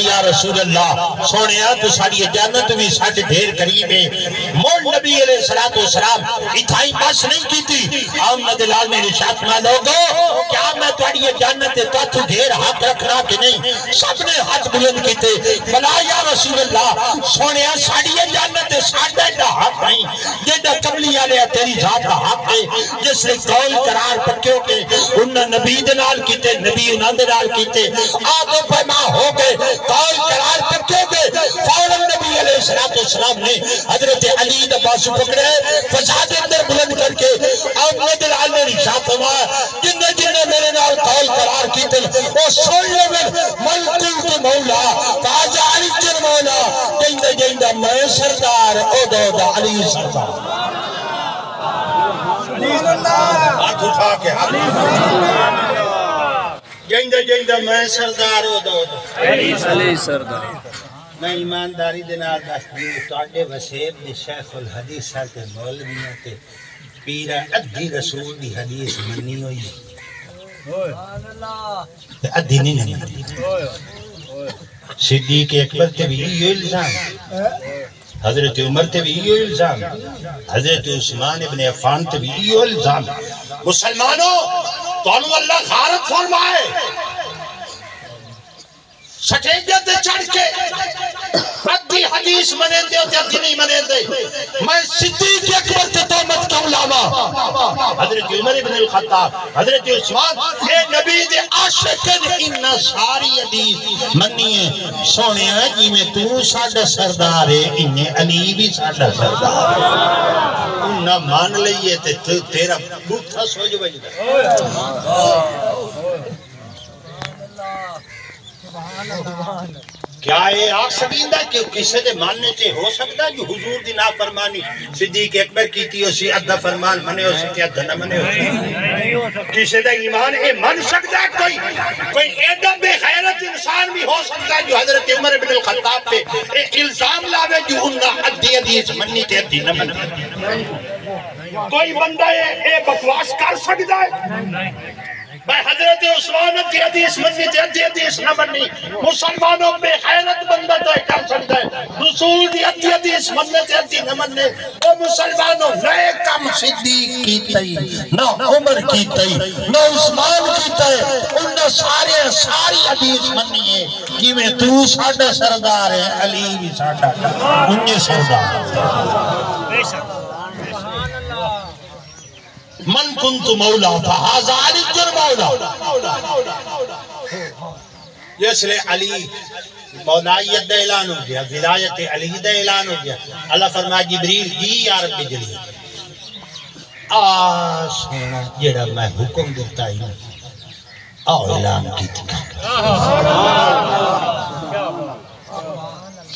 یا رسول اللہ سونیا تو ساری جانت بھی ساٹھ ڈھیر قریب ہے۔ مول نبی علیہ السلام اتھائی بس نہیں کی تھی احمد لال میں نشاط ماں لوگو، کیا میں تھوڑی جانت تو تو ڈھیر ہاتھ رکھنا کہ نہیں؟ سب نے ہاتھ بلند کی تھے بلا یا رسول اللہ سونیا ساری جانت ساڑھے دا حق نہیں جیدہ کملی آلے تیری ذات دا حق ہے۔ جس نے قول قرار پکیو کے انہاں نبی دنال کیتے، نبی انہاں دنال کیتے۔ آگو پیما ہو گئے قول قرار پکیو کے فوراں نبی علیہ السلام نے حضرت علی دا باسو پکڑے فساد اندر بلند کر کے احمد لال نے رشاہ ہوا جنہ جنہ میرے نال قول قرار کیتے وہ سن لے میں ملکل کے مولا تاجہ علی کر مولا جیندہ جیندہ میں سردار او دو دا علی سردار ہاتھ اٹھا کے ہاتھ۔ جیندہ جیندہ میں سردار او دو دا علی سردار۔ میں ایمانداری دنال دستی تواڈے وسیب دی شیخ الحدیث تے مولویاں تے پیرا ادھی رسول دی حدیث منی ہوئی۔ تے ادھی نہیں منی صدیق اکبر تے بھی یہ الزام۔ حضرت عمر تے بھی یہ الزام۔ حضرت عثمان ابن عفان تے بھی یہ الزام۔ مسلمانوں تو اللہ غارت فرمائے۔ سٹیجہ تے چڑھ کے ادھی حدیث منے دے ہوتے ادھی نہیں منے دے میں صدیق اکبر تے تومت کیوں لاما حضرت عمر ابن الخطاب حضرت عثمان اے نبی دے عاشقن انہ ساری حدیث منی ہے۔ سونے ہیں جی میں تو ساڑھا سردار ہے انہیں علی بھی ساڑھا سردار ہے۔ انہ مان لئیے تے تیرا بوٹھا سوج بجدہ کیا یہ آگ سکیندہ کہ کسے دے ماننے تے ہو سکتا جو حضور دی نافرمانی صدیق اکبر کی تھی اسی ادھا فرمان منے ہو سکتی ادھا نہ منے ہو سکتی کسے دے ایمان اے من سکتا ہے کوئی کوئی ایڈم بے خیرت انسان بھی ہو سکتا ہے جو حضرت عمر بن الخطاب پہ اے الزام لاوے جو انہا ادھی حدیث منی تے ادھی نہ منی۔ کوئی بندہ اے بکواس کر سکتا ہے؟ میں حضرت عثمان کی حدیث منی تے ادھی حدیث نہ منی۔ مسلمانوں بے خیرت بندہ تو کر سکتا ہے۔ رسول دی ادھی حدیث مننے تے ادھی نہ مننے او مسلمانوں نئے کم صدیق کی تئی نہ عمر کی تئی نہ عثمان کی تئی انہوں سارے ساری حدیث منی ہے۔ کہ میں تو ساڑھا سردار ہے، علی بھی ساڑھا انہیں سردار۔ بے شک۔ من کنت مولا، فہذا علی جر مولا. جس لیے علی مولائیت دا اعلان ہو گیا، ولایت علی دا اعلان ہو گیا۔ اللہ فرمایا، جبریل جی یا رب جلی آ، سونا جڑا میں حکم دیتا ہی ہوں آؤ اعلان کی تھی۔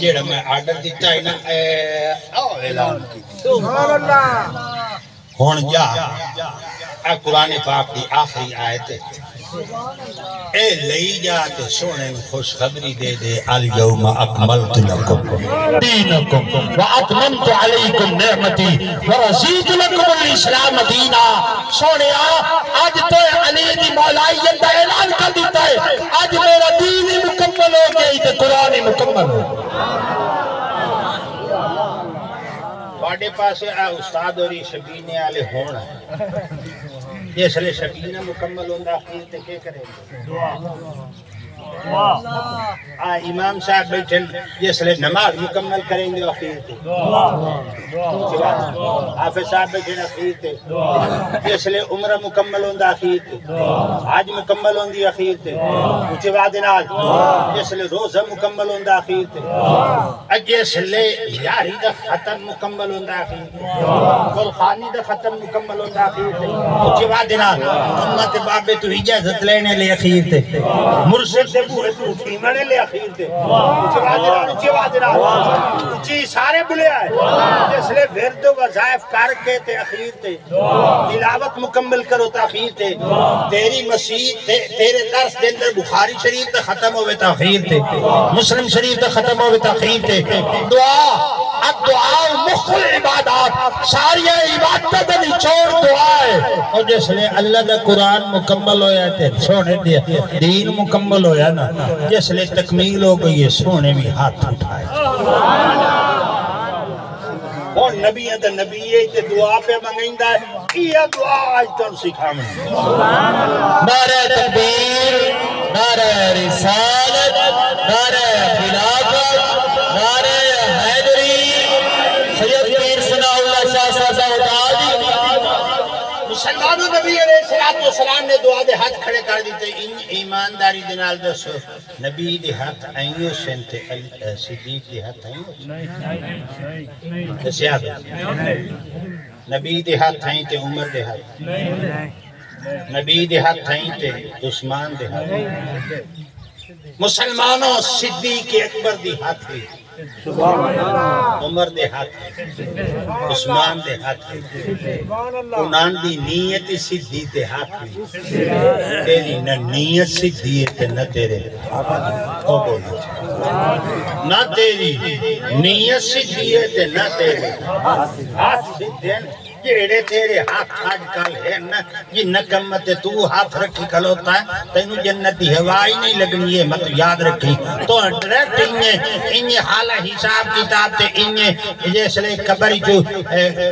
جڑا میں آرڈر دیتا ہی نا آؤ اعلان کی تھی۔ ہون جا اے قرآن پاک دی آخری آیت اے لئی جا تے سونے میں خوشخبری دے دے الیوم اکملت لکم دینکم و واتممت علیکم نعمتی و ورزید لکم الاسلام دینا سونے آج تو علی دی مولائیت دا اعلان کر دیتا ہے آج میرا دین مکمل ہو گئی تے قرآن مکمل ہو باڑے پاس اے استاد اور شبینے آلے ہونا جس لیے شبینہ مکمل ہوندہ آخیر تے کیا کریں گے امام صاحب بیٹھن جس لیے نماز مکمل کریں گے آخیر تے۔ حافظ صاحب بیٹھن آخیر تے۔ جس لیے عمرہ مکمل ہوندہ آخیر تے۔ حج مکمل ہوندی آخیر تے۔ اچھے بعد نال جس لیے روزہ مکمل ہوندہ آخیر تے۔ جس لیے یاری دا ختم مکمل ہوندہ آخیر تے۔ گلخانی دا ختم مکمل ہوندہ آخیر تے۔ اچھے بعد نال، امت بابے تو اجازت لینے لے آخیر تے۔ مرشد دے بوئے تو اٹھی منے لے آخیر تے اچھے بعد نال اچھے بعد اچھی سارے بلے آئے۔ جس لیے ورد و وظائف کر کے تے اخیر تے۔ تلاوت مکمل کرو تاخیر تے۔ تیری مسیح تیرے درس دے بخاری شریف تے ختم ہوئے تاخیر تے۔ مسلم شریف تے ختم ہوئے تاخیر تے۔ دعا۔ الدعاء مخ العبادات، ساری عبادت دا نچوڑ دعا ہے۔ اور جس لیے اللہ دا قرآن مکمل ہویا تے سونے دیا دین مکمل ہویا نا، جس لیے تکمیل ہو گئی ہے، سونے بھی ہاتھ اٹھائے۔ اور نبی ہے تو نبی ہے، تے دعا پہ منگیندا ہے۔ یہ دعا؟ آج تن سکھاویں۔ نعرہ تکبیر، نعرہ رسالت، نعرہ خلافت نعرہ حیدری سید پیر ثناء اللہ شاہ صاحب دادی مسلمانوں نبی علیہ الصلوۃ والسلام نے دعا دے ہاتھ کھڑے کر دیتے، ان ایمانداری دے نال دسو، نبی دے ہاتھ آئیو سن تے علی- صدیق دے ہاتھ آئیو دسیا نبی دے ہاتھ آئیں تے عمر دے ہاتھ۔ نبی دے ہاتھ آئیں تے عثمان دے ہاتھ۔ مسلمانوں، صدیق اکبر دی ہاتھ ہوئی عمر دے ہاتھ عثمان دے ہاتھ انہاں دی نیت سدھی دے ہاتھ تیری نہ نیت سدھی ہے تے نہ تیرے او بولو نہ تیری نیت سدھی ہے تے نہ تیرے ہاتھ سیدھے جیڑے تیرے ہاتھ آج کل ہے نا یہ نکمت تو ہاتھ رکھی کھلوتا ہے تینو جنت دی ہوا ہی نہیں لگنی ہے مت یاد رکھی تو ڈائریکٹ انہیں انہیں حال حساب کتاب تے انہیں جیسے لے قبر جو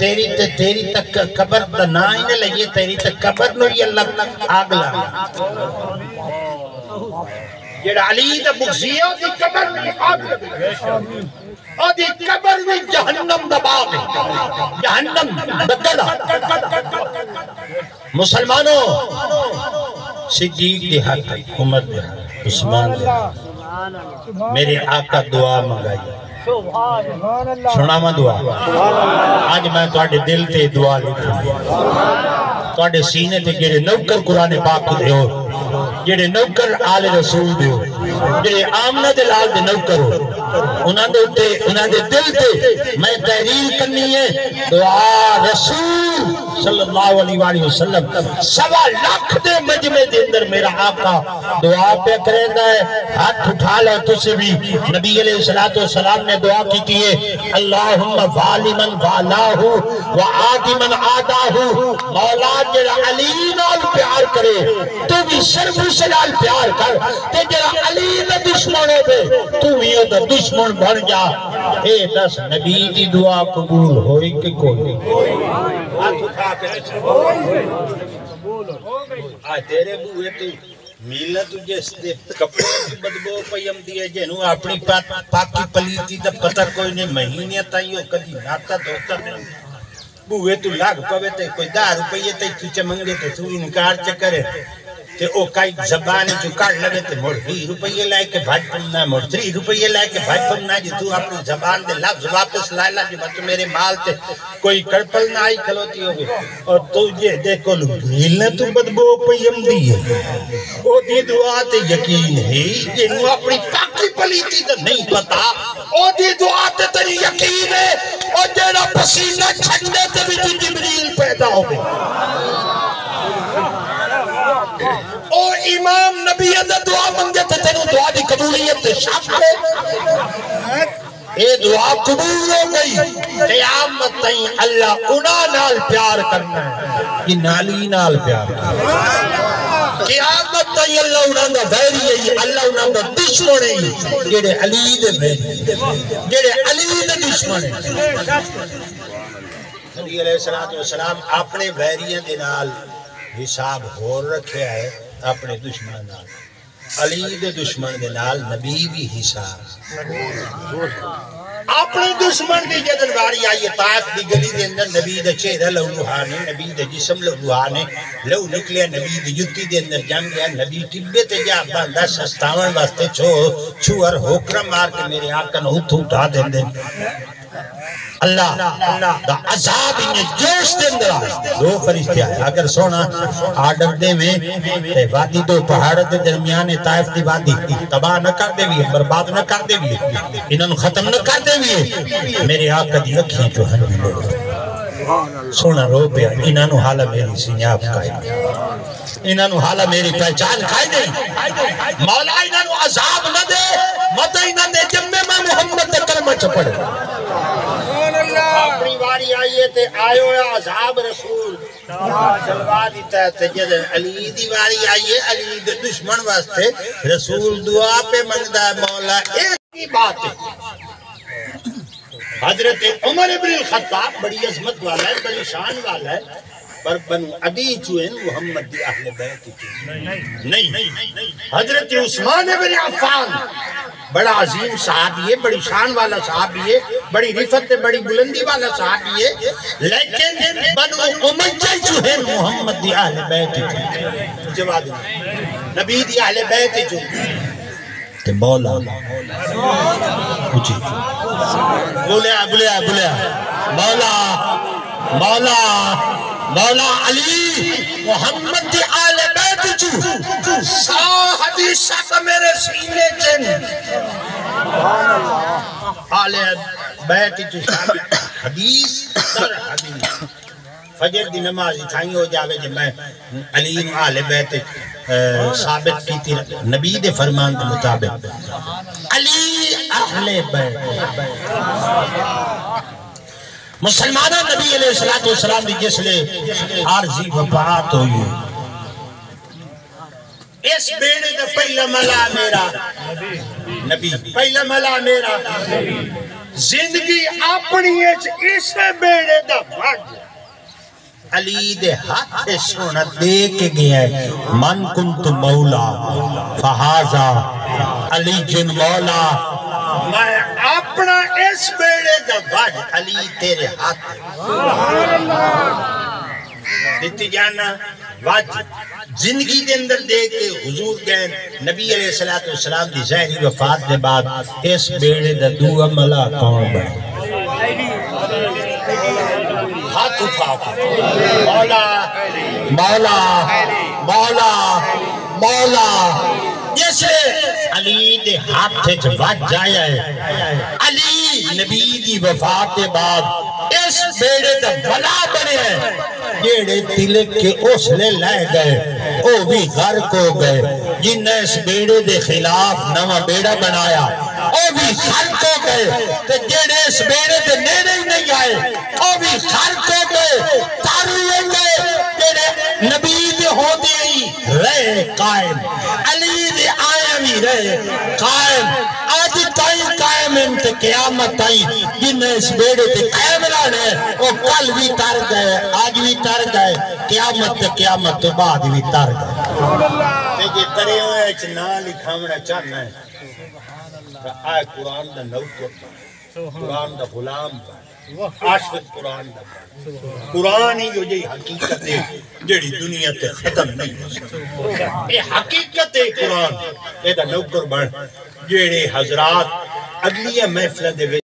تیری تے تیری تک قبر دا نا تیری تک قبر نو ہی اللہ آگ لا جیڑا علی دا بغزی ہے دی قبر میں آگ لگی اور دی قبر میں جہنم دا باغ ہے۔ جہنم دکلا مسلمانوں، صدیق دے حق عمر دے حق، عثمان دے حق۔ میرے آقا دعا منگائی۔ سنا میں دعا۔ آج میں تواڈے دل تے دعا لکھوں۔ تواڈے سینے تے جڑے نوکر قرآن پاک دے ہو، جڑے نوکر آل رسول دے ہو، جڑے آمنہ دے لال دے نوکر ہو۔ انہاں دے تے انہاں دے دل تے میں تحریر کرنی ہے، دعا رسول۔ صلی اللہ علیہ وآلہ وسلم، سوا لاکھ دے مجمع دے اندر میرا آقا دعا پہ کریندا ہے، ہاتھ اٹھا لو تسے بھی۔ نبی علیہ الصلوۃ والسلام نے دعا کی تھی اللہم ظالمن والاہ و آدمن مولا جڑا علی نال پیار کرے، تو بھی صرف اس نال پیار کر تے جڑا علی دا دشمن ہوے تو بھی او دا دشمن بن جا۔ اے دس، نبی دی دعا قبول ہوئی کہ کوئی؟ آ، تیرے بوئے تو میلا تجھے کپڑے کی بدبو اپنی پاکی پلیتی دا پتہ کوئی نہیں، مہینے تائیو کدی ناتا نہیں۔ بوئے تو لاگ پوے تے کوئی دا روپیے تے چوچے منگے تے تو انکار چے کرے تے او کئی زبان جو کاٹ لگے تے موڑ بھی روپیے لائے کے بھاج پمنا موڑ تری روپیے لائے کے بھاج پمنا جی تو اپنی زبان دے لفظ واپس لائے لا جی بچ میرے مال تے کوئی کڑپل نہ آئی، کھلوتی ہوگی اور تو یہ دیکھو لو ملنے تو بدبو پیم دیئے او دی دعا تے یقین ہے جنو اپنی پاکی پلیتی تے نہیں پتا۔ او دی دعا تے تری یقین ہے او جیڑا پسینہ چھنڈے تے بھی جبریل پیدا ہو گئے او امام نبی دا دعا منگے تے تینو دعا دی قبولیت تے شک ہے اے دعا قبول ہو گئی، قیامت تائیں اللہ انہاں نال پیار کرنا ہے کہ نالی نال پیار کرنا ہے۔ قیامت تائیں اللہ انہاں دا ویری ہے، اللہ انہاں دا دشمن ہے، جڑے علی دے ویری جڑے علی دے دشمن ہے۔ نبی علیہ السلام اپنے ویریاں دے نال حساب ہور رکھیا ہے اپنے دشمن نال۔ علی دے دشمن دے نال نبی بھی حساب۔ اپنے دشمن دی جدن واری آئی طائف دی گلی دے اندر نبی دے چہرہ لو لوہانے نبی دے جسم لو لوہانے لو نکلیا نبی دے جتی دے اندر جم گیا نبی ٹبے تے جا بندہ سستاون واسطے چھو، چھوار ہوکرا مار کے میرے آقا نو ہتھ اٹھا دیں دیں اللہ دا عذاب انہیں جوش دے اندر آئے۔ دو فرشتے آئے۔ اگر سونا آڈر دے میں تے وادی دو پہاڑ دے درمیان طائف دی وادی۔ تباہ نہ کر دے بھی برباد نہ کر دے بھی انہوں ختم نہ کر دے بھی میرے آقا دی اکھیں جو ہن بھی لوگ۔ سونا رو پیا انہوں نے حالا میری سنیاب کھائی انہوں نے حالا میری پہچان کھائی نہیں مولا انہوں عذاب نہ دے۔ مت انہوں نے جمع میں محمد کلمہ چپڑے یہ تے آئیو ہے عذاب رسول۔ جلوا دیتا ہے تے جد علی دی واری آئیے علی دے دشمن واسطے رسول دعا پہ منگدہ ہے، مولا ایک ہی بات ہے۔ حضرت عمر ابن الخطاب بڑی عظمت والا ہے، بڑی شان والا ہے، پر بنو عدی چوئن محمد دی اہل بیت چوئن نہیں، حضرت عثمان ابن عفان، بڑا عظیم صحابی ہے، بڑی شان والا صحابی ہے۔ بڑی رفت بڑی بلندی والا صحابی ہے۔ لیکن بنو امیہ چوئن محمد دی اہل بیت چوئن جواب نبی دی اہل بیت چوئن کہ مولا۔ پوچھی بولیا بولیا بولیا۔ مولا مولا مولا علی محمد دی آل بیت چو سا حدیثہ کا میرے سینے چن۔ آل بیت چو شامل حدیث در حدیث. فجر دی نماز تھائیں ہو جاوے جب میں علی آل بیت ثابت کی تھی. نبی دے فرمان کے مطابق. علی اہل بیت. مسلمانہ نبی علیہ السلام دی جس لے عارضی وفات ہوئی. اس بیڑے دا پہلا ملا میرا. نبی، پہلا ملا میرا. نبی زندگی اپنی اچ اس بیڑے دا بھاگ علی دے ہاتھ سونا دے کے گیا ہے من کنت مولا فہازا علی جن مولا میں اپنا اس بیڑے دا بھاگ علی تیرے ہاتھ دیتی جانا واج زندگی دے اندر دے کے حضور گئے نبی علیہ السلام دی ظاہری وفات دے بعد اس بیڑے دا دو عملہ کون بڑے ہاتھ اٹھا کے مولا مولا مولا مولا۔ جیسے علی دے ہاتھ چ وج جایا ہے، علی نبی دی وفات دے بعد اس بیڑے دا بلا بنے ہیں جیڑے تلک کے اس لے لے گئے، او بھی غرق ہو گئے۔ جن نے اس بیڑے دے خلاف نواں بیڑا بنایا، او بھی غرق ہو گئے۔ تے جیڑے اس بیڑے دے نیڑے ہی نہیں آئے، او بھی غرق ہو گئے تاری گئے۔ جیڑے نبی دے ہو دے ہی رہے قائم، علی دے آئے بھی رہے قائم۔ آج تائیں قیامت آئی جن اس بیڑے تے قائم رہنے وہ کل بھی تر گئے، آج بھی تر گئے، قیامت تے قیامت تو بعد بھی تر گئے۔ تے جے کرے ہوئے، اچ نا لکھاونا چاہنا ہے، تو آئے قرآن دا نوکر قرآن دا غلام عاشق قرآن دا قرآن ہی جو جی حقیقت ہے جڑی دنیا تے ختم نہیں ہو سکتی. یہ حقیقت ہے قرآن. یہ دا نوکر بن جڑے حضرات اگلی محفل دے